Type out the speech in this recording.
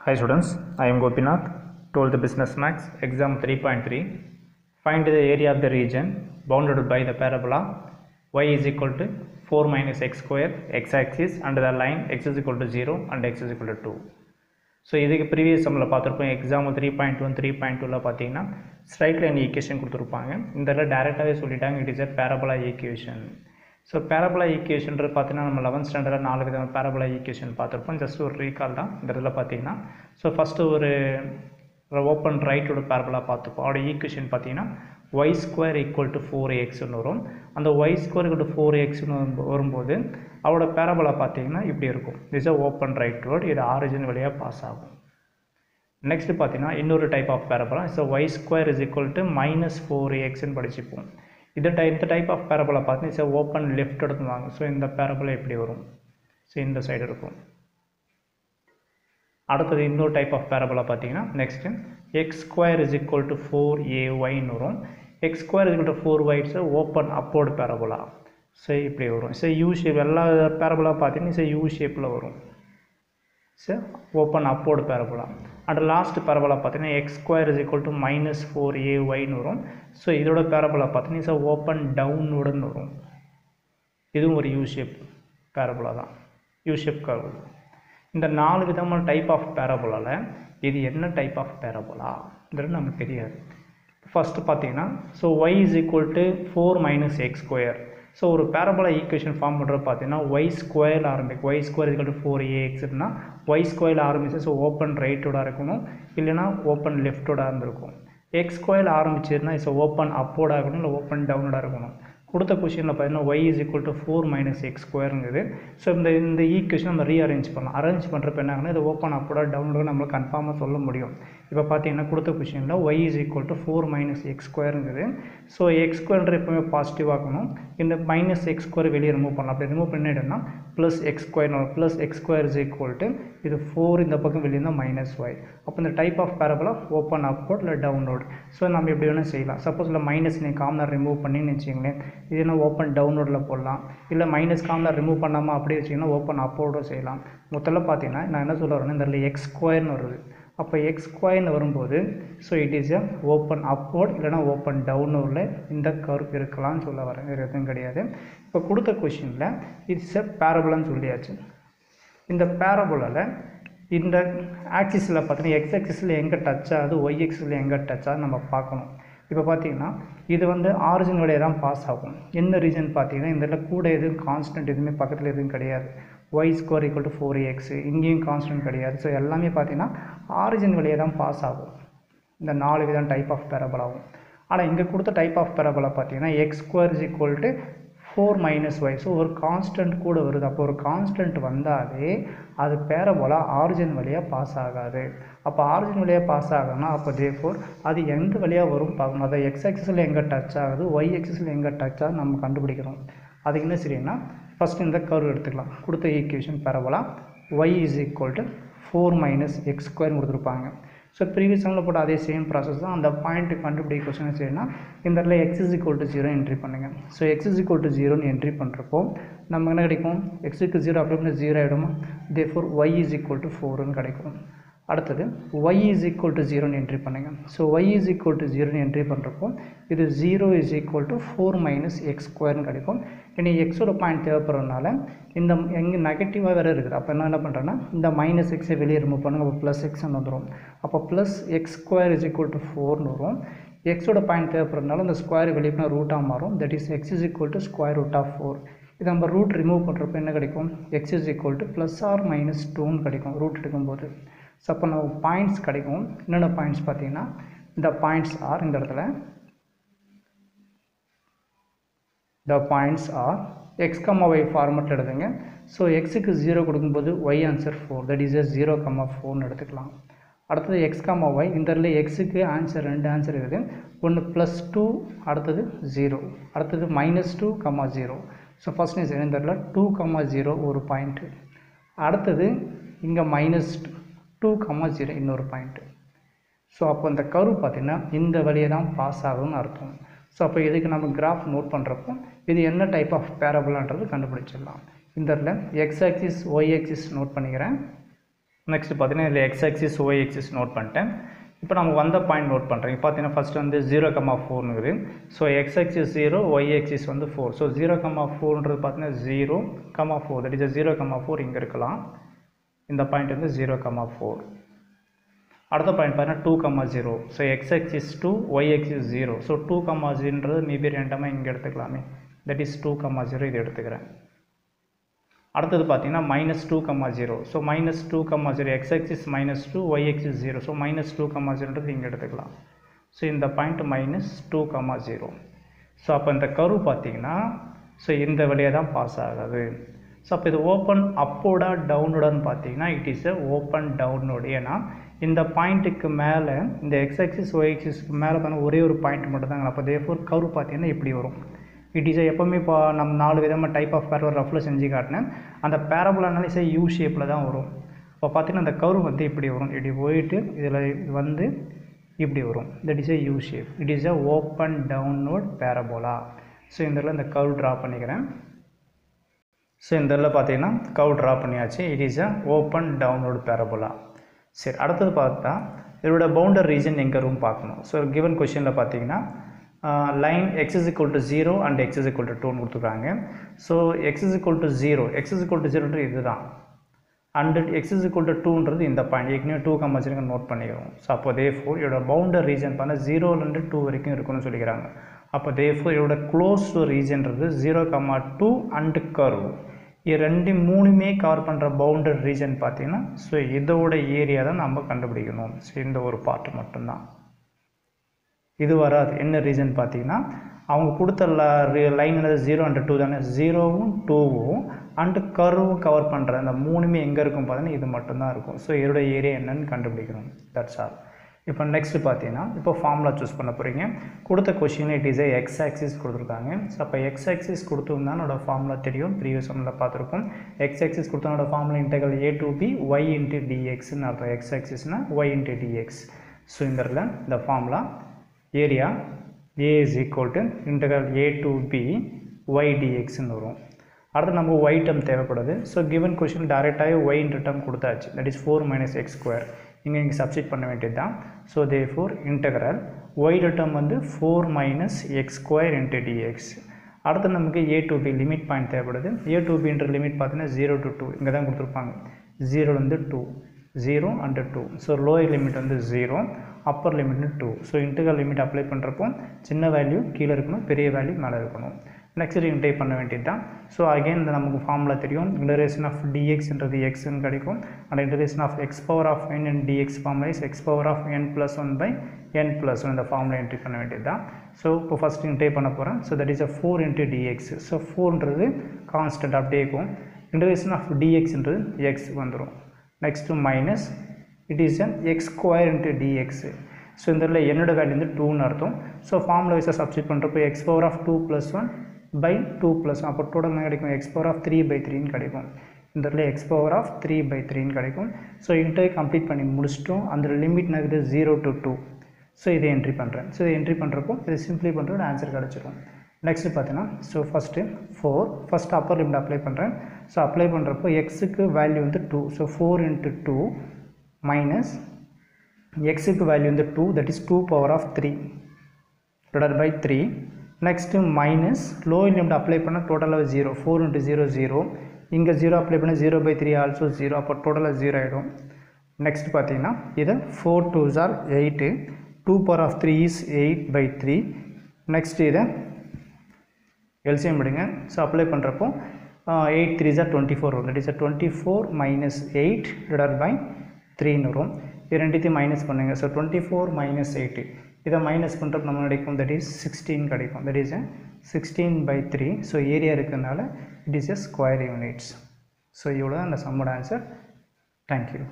Hi students, I am Gopinath, 12th Business Max, exam 3.3. Find the area of the region bounded by the parabola y is equal to 4 minus x square x-axis and the line x is equal to 0 and x is equal to 2. So இதுக்கு previous சம்மில் பார்த்துருப்போம் exam three point one three point டூவில் பார்த்தீங்கன்னா straight line equation கொடுத்துருப்பாங்க இந்த இதில் டேரெக்டாகவே சொல்லிட்டாங்க it is a parabola equation so parabola ஈக்குவேஷன்றது பார்த்தீங்கன்னா நம்ம லெவன்த் ஸ்டாண்டர்டில் நாலு விதமான பேரபலா ஈக்குவேஷன் பார்த்துருப்போம். ஜஸ்ட் ஒரு ரீகால் தான். இந்த இதில் பார்த்தீங்கன்னா ஸோ ஃபஸ்ட்டு ஒரு ஓப்பன் ரைட்டோட பேரபலா பார்த்துப்போம். அதோட ஈக்குவேஷன் பார்த்தீங்கன்னா y square equal to four எக்ஸ்னு வரும். அந்த y square equal to four எக்ஸ்னு வரும்போது அவரோட பேரபலா பார்த்தீங்கன்னா இப்படி இருக்கும். Is a open right road இது ஆரிஜின் வழியாக பாஸ் ஆகும். நெக்ஸ்ட் பார்த்தீங்கன்னா இன்னொரு type of parabola so Y square is equal to minus four எக்ஸ்னு படிச்சுப்போம். இது டை இந்த டைப் ஆஃப் பேரபலா பார்த்தீங்கன்னா இட்ஸ் ஓப்பன் லெஃப்ட் எடுத்துவாங்க ஸோ இந்த பேரபலா எப்படி வரும். ஸோ இந்த சைடு இருக்கும். அடுத்தது இன்னொரு டைப் ஆஃப் பேரபலா பார்த்தீங்கன்னா next x square is equal to four a ஒய்னு வரும். X square is equal to four y it's open upward parabola so இப்படி வரும். ஸோ யூ ஷேப் எல்லா பேரபலா பார்த்தீங்கன்னா ஸோ யூ ஷேப்பில் வரும். So open upward parabola and last parabola பார்த்தீங்கன்னா X square is equal to minus four A ஒய்னு வரும். So இதோட parabola பார்த்தீங்கன்னா இஸ் ஓப்பன் டவுனோடுன்னு வரும். இதுவும் ஒரு யூ ஷேப் பேரபலா தான். யூ ஷேப் கர்வ் இந்த நாலு விதமான டைப் ஆஃப் பேரபோலாவில் இது என்ன டைப் ஆஃப் பேரபோலான்றது நமக்கு தெரியாது. ஃபஸ்ட்டு பார்த்தீங்கன்னா so y is equal to four minus x square so ஒரு பேரபோலா ஈக்குவேஷன் ஃபார்ம் பண்ணுறது பார்த்தீங்கன்னா ஒய் ஸ்கொயர் ஆரம்பிக்கும். Y square is equal four a எக்ஸ்னா y square ஆரம்பிச்சு ஸோ ஓப்பன் ரைட்டோட இருக்கணும். இல்லைனா ஓப்பன் லெஃப்டோட இருந்திருக்கும். எக்ஸ் ஸ்கொயர் ஆரம்பிச்சதுன்னா ஸோ ஓப்பன் அப்போட இருக்கணும் இல்லை ஓப்பன் டவுனோட இருக்கணும். கொடுத்த கொஷினில் பார்த்தீங்கன்னா y is equal to four minus x ஸ்கொயருங்குது so இந்த இந்த ஈக்குவேஷன் நம்ம ரீஅரேஞ்ச் பண்ணலாம். அரேஞ்ச் பண்ணுறப்ப என்ன ஆகுனா இது ஓப்பன் அப்போட டவுனோட நம்மளுக்கு கன்ஃபார்மாக சொல்ல முடியும். இப்போ பார்த்தீங்கன்னா கொடுத்த கொஷினில் Y is equal to four minus X ஸ்கொயருங்கிறது so X ஸ்கொயர்ன்ற எப்பவுமே பாசிட்டிவ் ஆகணும் இந்த மைனஸ் எக்ஸ் ஸ்கொயர் வெளியே ரிமூவ் பண்ணலாம். அப்படி remove பண்ணிடுன்னா plus X square plus X square is equal to இது ஃபோர் இந்த பக்கம் வெளியே இருந்தால் மைனஸ் ஒய் அப்போ இந்த type of parabola open upward இல்லை டவுன்லோட் ஸோ நம்ம எப்படி வேணால் செய்யலாம். சப்போஸ் இல்லை மைனஸ் நீங்கள் காமனாக ரிமூவ் பண்ணின்னு வச்சிங்களேன் இது என்ன ஓப்பன் டவுன்லோடில் போடலாம். இல்லை மைனஸ் காமனாக ரிமூவ் பண்ணாமல் அப்படியே வச்சிங்கன்னா ஓப்பன் அப்போர்டும் செய்யலாம். மொத்தத்தில் பார்த்தீங்கன்னா நான் என்ன சொல்ல வரேன்னா இந்த எக்ஸ் ஸ்கொயர்னு வருது. அப்போ எக்ஸ் ஸ்கொயர்னு வரும்போது so it is a open upward இல்லைனா ஓப்பன் டவுனோடில் இந்த கர்வ் இருக்கலாம்னு சொல்ல வரேன். வேறு எதுவும் கிடையாது. இப்போ கொடுத்த கொஷினில் இட்ஸ் எ பேரபுலன்னு சொல்லியாச்சு. இந்த பேரபுளில் இந்த ஆக்சிஸில் பார்த்தீங்கன்னா எக்ஸ் ஆக்சிஸில் எங்கே டச் ஆகுது ஒய் ஆக்சிஸில் எங்கே டச் ஆகுது நம்ம பார்க்கணும். இப்போ பார்த்தீங்கன்னா இது வந்து ஆரிஜின் வழியாக தான் பாஸ் ஆகும். என்ன ரீசன் பார்த்தீங்கன்னா இந்த இடத்துல கூட எதுவும் கான்ஸ்டன்ட் எதுவுமே பக்கத்தில் எதுவும் கிடையாது. Y square equal to four x இங்கேயும் கான்ஸ்டன்ட் கிடையாது. ஸோ எல்லாமே பார்த்தீங்கன்னா ஆரிஜின் வழியே தான் பாஸ் ஆகும். இந்த நாலு விதம் டைப் ஆஃப் பேரபலாகும் ஆனால் இங்கே கொடுத்த டைப் ஆஃப் பேரபலை பார்த்தீங்கன்னா x square is equal to four minus y so ஒரு கான்ஸ்டன்ட் கூட வருது. அப்போ ஒரு கான்ஸ்டன்ட் வந்தாலே அது பேரபோலா ஆரிஜின் வழியாக பாஸ் ஆகாது. அப்போ ஆரிஜின் வழியாக பாஸ் ஆகுதுன்னா அப்போ ஜே ஃபோர் அது எந்த வழியாக வரும் பார்க்கணும் அதை எக்ஸ் எக்ஸில் எங்கே டச் ஆகுது ஒய் எக்ஸஸில் எங்கே டச் ஆகுது நம்ம கண்டுபிடிக்கிறோம். அதுக்கு என்ன சரின்னா ஃபஸ்ட் இந்த கர்வ் எடுத்துக்கலாம். கொடுத்த equation parabola y is equal to four minus x ஸ்கொயர்னு கொடுத்துருப்பாங்க. ஸோ ப்ரீவியஸ் சம்மில் போட்ட அதே சேம் ப்ராசஸ் தான் அந்த பாயிண்ட் கண்டுபிடிக்க கொஸ்டின் செய்யணும்னா இந்த இடத்துல x is equal to zero entry பண்ணுங்கள் so x is equal to ஜீரோன்னு என்ட்ரி பண்ணுறப்போ நம்ம என்ன கிடைக்கும்? எக்ஸுக்கு ஜீரோ அப்படி zero ஆகிடுமா the four y is equal to ஃபோர்னு கிடைக்கும். அடுத்தது ஒய் இஸ் ஈக்குவல் டு ஜீரோன்னு என்ட்ரி பண்ணுங்கள் so y is equal to ஜீரோன்னு என்ட்ரி பண்ணுறப்போ இது zero is equal to four minus x ஸ்கொயர்னு கிடைக்கும். இனி எக்ஸோட பாயிண்ட் தேவைப்படுறதுனால இந்த எங்கே நெகட்டிவாக வேறு இருக்குது. அப்போ என்ன என்ன பண்ணுறேன்னா இந்த மைனஸ் எக்ஸை வெளியே ரிமூவ் பண்ணுங்க. அப்போ ப்ளஸ் எக்ஸ்னு வந்துடும் அப்போ plus x square is equal to ஃபோர்னு வரும். எக்ஸோட பாயிண்ட் தேவைப்படுறதுனால இந்த ஸ்கொயர் வெளியே போனால் ரூட்டாக மாறும். That is x is equal to square root of four இது நம்ம ரூட் ரிமூவ் பண்ணுறப்போ என்ன கிடைக்கும்? X is equal to plus or minus டூன்னு கிடைக்கும். ரூட் எடுக்கும்போது. ஸோ அப்போ நம்ம பாயிண்ட்ஸ் கிடைக்கும். என்னென்ன பாயிண்ட்ஸ் பார்த்தீங்கன்னா இந்த பாயிண்ட்ஸ் ஆர் இந்த இடத்துல. The points are x comma y ஃபார்மெட்டில் எடுத்துங்க. ஸோ எக்ஸுக்கு ஜீரோ கொடுக்கும்போது y answer four that is a zero comma ஃபோர்னு எடுத்துக்கலாம். அடுத்தது எக்ஸ் கம்மா ஒய் இந்த இடத்துல எக்ஸுக்கு ஆன்சர் ரெண்டு ஆன்சர் இருக்குது. ஒன்று ப்ளஸ் டூ அடுத்தது ஜீரோ அடுத்தது minus two comma zero so first இந்த இடத்துல டூ கம்மா ஜீரோ ஒரு பாயிண்ட்டு அடுத்தது இங்கே minus two two comma zero இன்னொரு பாயிண்ட்டு ஸோ அப்போ இந்த கரு பார்த்திங்கன்னா இந்த வழியை தான் பாஸ் ஆகும்னு அர்த்தம். ஸோ அப்போ இதுக்கு நம்ம கிராஃப் நோட் பண்ணுறப்போ இது என்ன டைப் ஆஃப் பேரபுளான்றது கண்டுபிடிச்சிடலாம். இந்த இடத்துல x axis y axis note பண்ணிக்கிறேன். நெக்ஸ்ட் பார்த்தீங்கன்னா இதில் x axis y axis note பண்ணிட்டேன். இப்போ நம்ம வந்த பாயிண்ட் நோட் பண்ணுறேன் பார்த்தீங்கன்னா ஃபஸ்ட்டு வந்து zero comma ஃபோர்னுங்குது so x axis zero y axis வந்து ஃபோர் ஸோ ஜீரோ கமா ஃபோர்ன்றது பார்த்தீங்கன்னா zero comma four that is zero comma four இங்கே இருக்கலாம். இந்த பாயிண்ட் வந்து ஜீரோ கமா ஃபோர் அடுத்த பாயிண்ட் பார்த்தீங்கன்னா two comma zero so x axis two y axis zero so two comma ஜீன்றது maybe ரெண்டமாக இங்கே எடுத்துக்கலாமே. That is two comma zero இது எடுத்துக்கிறேன். அடுத்தது பார்த்தீங்கன்னா minus two comma zero so minus two comma zero x axis minus two y axis zero so minus two comma ஜீரோன்றது இங்கே எடுத்துக்கலாம். So இந்த point minus two comma zero so அப்போ இந்த கரு பார்த்தீங்கன்னா ஸோ இந்த வழியாக தான் பாஸ் ஆகாது. ஸோ அப்போ இது ஓப்பன் அப்போடா டவுனோடான்னு பார்த்தீங்கன்னா it is a open downward ஏன்னா இந்த பாயிண்ட்டுக்கு மேலே இந்த எக்ஸ் எக்ஸிஸ் ஒய் எக்ஸிஸ்க்கு மேலே பார்த்தா ஒரே ஒரு பாயிண்ட் மட்டும் தாங்க. அப்போ தேஃபோர் கரு பார்த்தீங்கன்னா இப்படி வரும். இட் இஸ் எப்போவுமே இப்போ நம்ம நாலு விதமாக டைப் ஆஃப் பேரபுல் ரஃபில் செஞ்சு காட்டினேன். அந்த பேரபுல் அனாலிசே யூ ஷேப்பில் தான் வரும். இப்போ பார்த்தீங்கன்னா அந்த கர்வ் வந்து இப்படி வரும். இப்படி போயிட்டு இதில் வந்து இப்படி வரும். That is a U shape it is a open downward parabola so இந்த இந்த கர்வ் ட்ரா பண்ணிக்கிறேன். ஸோ இந்த இடத்துல பார்த்தீங்கன்னா கர்வ் ட்ரா பண்ணியாச்சு. It is a open downward parabola சரி அடுத்தது பார்த்தா இதோட பவுண்டர் ரீஜன் எங்கே ரூம் பார்க்கணும். ஸோ கிவன் கொஷினில் பார்த்தீங்கன்னா line x is equal to zero and x is equal to டூன்னு கொடுத்துருக்காங்க. So x is equal to zero x is equal to ஜீரோன்றது இதுதான். And x is equal to டூன்றது இந்த பாயிண்ட் ஏற்கனவே டூ கம்பல்சரிங்க நோட் பண்ணிக்கிறோம். ஸோ அப்போ அதே ஃபோர் இதோட பவுண்டர் ரீஜன் பார்த்தா ஜீரோலேருந்து டூ வரைக்கும் இருக்குன்னு சொல்லிக்கிறாங்க. அப்போ தே ஃபோர் இதோட close ரீஜன்றது zero comma two and curve இது ரெண்டு மூணுமே கவர் பண்ணுற பவுண்டர் ரீஜன் பார்த்தீங்கன்னா ஸோ இதோட ஏரியா தான் நம்ம கண்டுபிடிக்கணும். ஸோ இந்த ஒரு பார்ட் மட்டும்தான். இது வராது. என்ன ரீசன் பார்த்தீங்கன்னா அவங்க கொடுத்த லைன் என்னது? ஜீரோ அண்டு டூ தானே. ஜீரோவும் டூவும் அண்டு கர்வும் கவர் பண்ணுற அந்த மூணுமே எங்கே இருக்கும் பார்த்தீங்கன்னா இது மட்டும்தான் இருக்கும். ஸோ இதோட ஏரியா என்னன்னு கண்டுபிடிக்கணும். தட்ஸ் ஆல் இப்போ நெக்ஸ்ட்டு பார்த்தீங்கன்னா இப்போ ஃபார்முலா சூஸ் பண்ண போகிறீங்க கொடுத்த question it is x axis கொடுத்துருக்காங்க. ஸோ அப்போ எக்ஸ் ஆக்சிஸ் கொடுத்துருந்தா என்னோட ஃபார்முலா தெரியும். ப்ரீவியஸ் ஒன்றில் பார்த்துருக்கோம் எக்ஸ் ஆக்சிஸ் கொடுத்தா என்னோட formula integral a to b y into டிஎக்ஸ்னு அர்த்தம். எக்ஸ் ஆக்சிஸ்னால் ஒய் இன்ட்டு டிஎக்ஸ் ஸோ இந்த இடத்துல இந்த formula area a is equal to integral a to b y டிஎக்ஸ்னு வரும். அடுத்து நமக்கு ஒய் டம் தேவைப்படுது. ஸோ கிவன் கொஷின் டேரெக்டாகவே ஒய் இன்ட்டு டம் கொடுத்தாச்சு. That is four minus x square இங்கே இங்கே சப்ஸ்டிட் பண்ண வேண்டியது தான் so the four integral y term வந்து four minus x square into dx அடுத்து நமக்கு a to b limit point தேவைப்படுது. ஏ டு பின்ற லிமிட் பார்த்தீங்கன்னா ஜீரோ டு டூ இங்கே தான் கொடுத்துருப்பாங்க. ஜீரோலேருந்து two zero and two so lower limit வந்து zero upper limit two so integral limit apply பண்ணுறப்போ சின்ன வேல்யூ கீழே இருக்கணும் பெரிய வேல்யூ மேலே இருக்கணும். நெக்ஸ்ட் இன்டைப் பண்ண வேண்டியது தான் ஸோ அகைன் இந்த நமக்கு ஃபார்முலா தெரியும். இன்டரேஷன் ஆஃப் டிஎக்ஸ்ன்றது எக்ஸ்ன்னு கிடைக்கும். And integration of x power of n and dx formula is x power of n plus one by n plus one இந்த ஃபார்முலா என்ட்ரி பண்ண வேண்டியது தான் ஸோ இப்போ ஃபஸ்ட் இன்டைப் பண்ண போகிறேன் so that is a four into dx so ஃபோர்ன்றது constant அப்படியே இருக்கும். இன்டரேஷன் ஆஃப் டிஎக்ஸ்ன்றது எக்ஸ் வந்துடும் next minus it is an x square into dx so இந்த என்னோட வேல்யூ வந்து டூன்னு அர்த்தம். ஸோ ஃபார்முலா வைஸாக சப்ஸ்டிட் பண்ணுறப்போ x power of two plus one by two plus அப்போ டோட்டல் என்ன கிடைக்கும்? X power of three by த்ரீன்னு கிடைக்கும். இந்த இடத்துல x power of three by த்ரீன்னு கிடைக்கும். ஸோ இன்டர்வியூ கம்ப்ளீட் பண்ணி முடிச்சிட்டோம். அந்த லிமிட் நகுது ஜீரோ டு டூ ஸோ இதை என்ட்ரி பண்ணுறேன் ஸோ இதை என்ட்ரி பண்ணுறப்போ இதை சிம்ப்ளி பண்ணுறோட ஆன்சர் கிடச்சிரும். நெக்ஸ்ட்டு பார்த்தீங்கன்னா so first four first upper limit apply பண்ணுறேன் ஸோ அப்ளை பண்ணுறப்போ எக்ஸுக்கு வேல்யூ வந்து two so four into two minus எக்ஸுக்கு வேல்யூ வந்து two that is two power of three divide by three next minus low limit apply பண்ணால் டோட்டலாக zero four into zero zero இங்கே zero apply பண்ணால் zero by three also zero அப்போ டோட்டலாக zero ஆகிடும் next பார்த்தீங்கன்னா இது four two jar eight two power of three is eight by three next இதை எல்சிஎம் விடுங்க ஸோ அப்ளை பண்ணுறப்போ எயிட் த்ரீ ஜார் டுவெண்ட்டி ஃபோர் வரும் that sir twenty four minus eight divide by த்ரீன்னு வரும். இது ரெண்டுத்தையும் மைனஸ் பண்ணுங்கள் so twenty four minus eight இதை மைனஸ் பண்ணுறப்ப நம்ம கிடைக்கும்? தட் இஸ் சிக்ஸ்டீன் கிடைக்கும். That is sixteen by three so area இருக்கிறதுனால it is a square units so இவ்வளோ தான் அந்த சம்மோட ஆன்சர் தேங்க்யூ